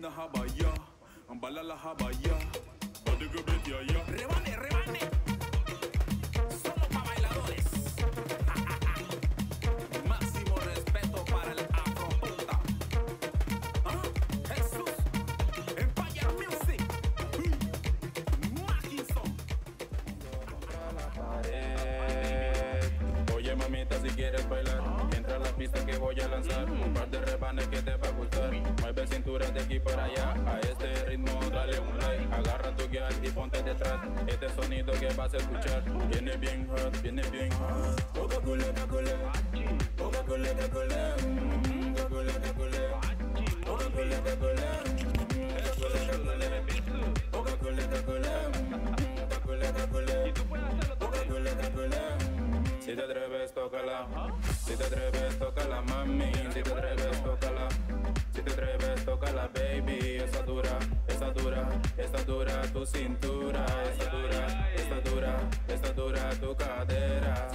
na habaya, ambala la habaya. Body go bet ya ya. Rebane, rebane. Solo para bailadores. Máximo respeto para el afropunta. ¿Ah? Jesús. Empire Music. Mackinson. Oye mamita si quieres bailar la pista que voy a lanzar Un par de rebanes que te va a gustar. Mueve cintura de aquí para allá A este ritmo dale un like. Agarra tu guiar y ponte detrás Este sonido que vas a escuchar. Viene bien hot, viene bien hot. Mm, Coca-Cola, Coca-Cola Coca-Cola, Coca-Cola Coca-Cola, Coca-Cola Coca-Cola, Coca-Cola Mm, Coca-Cola, Coca-Cola. Coca-Cola, Coca-Cola. Si te atreves, tócala. Si te atreves, Si te atreves, tócala. Si te atreves, tócala, baby. Esa dura, esa dura, esa dura tu cintura. Esa dura, esa dura, esa dura tu cadera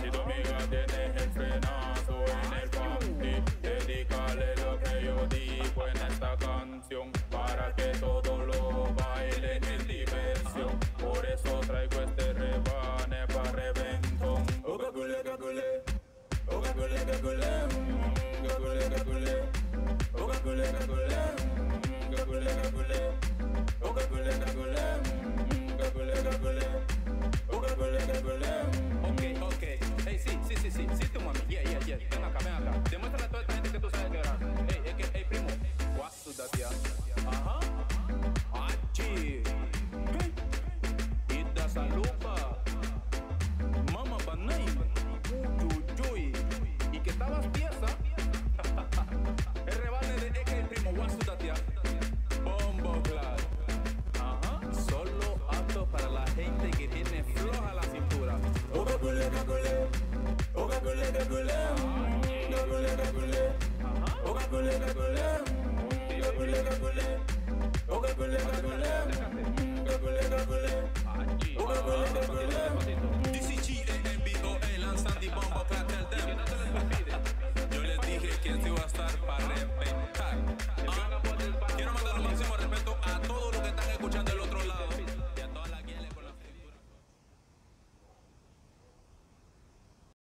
mami. Yeah, yeah, yeah. Ven acá, ven acá. Demuéstrale a toda esta gente que tú sabes quebrar. brûler, qu'à brûler. On va brûler, qu'à brûler. Qu'à brûler, qu'à brûler. On.